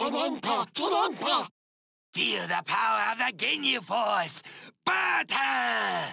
Janempa, Janempa! Feel the power of the Ginyu Force! Battle!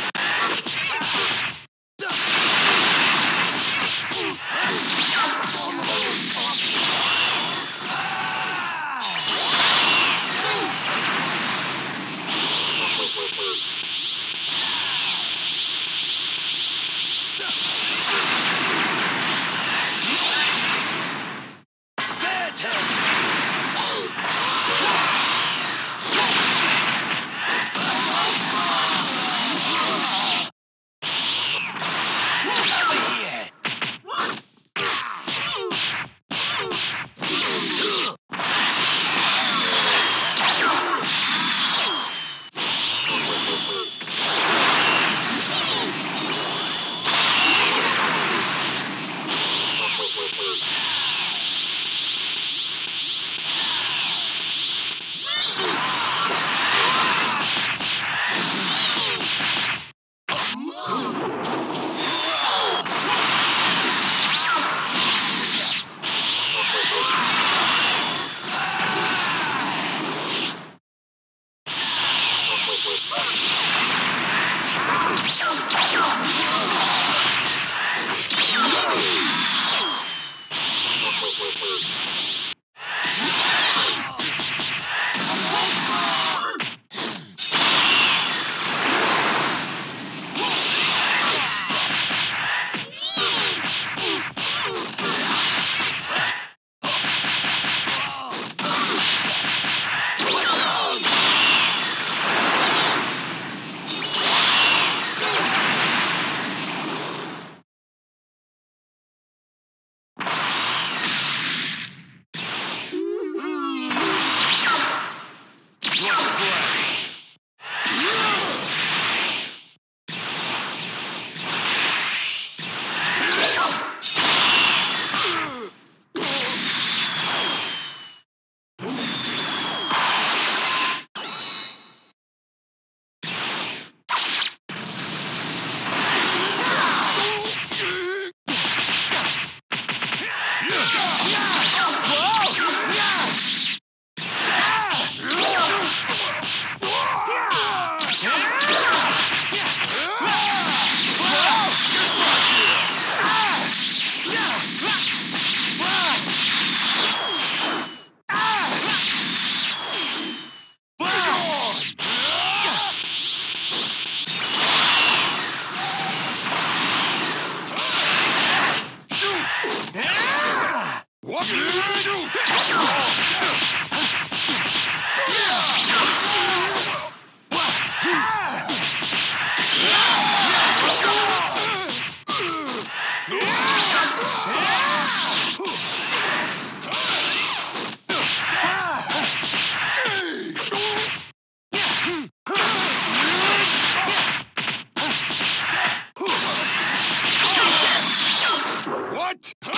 were first. Yeah. What?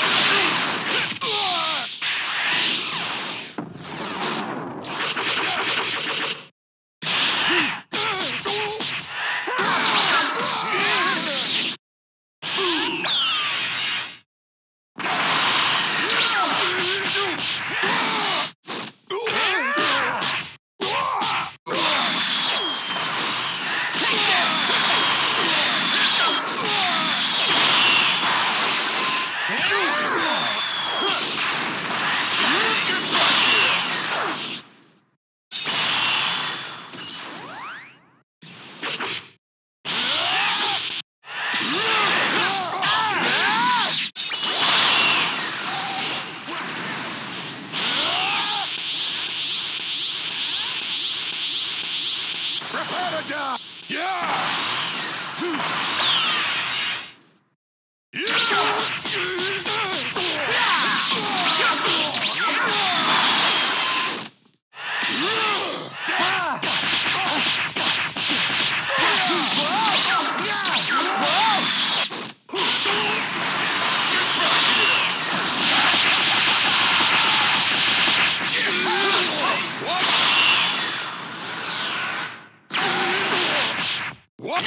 Prepare to die! Yeah! What?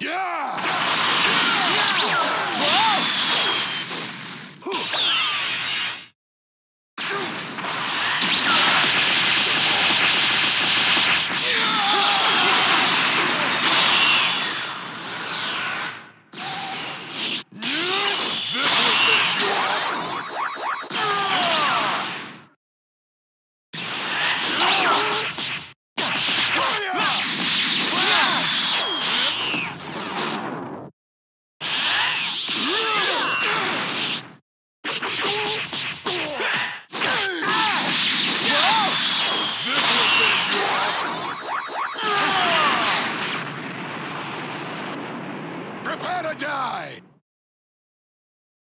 Yeah!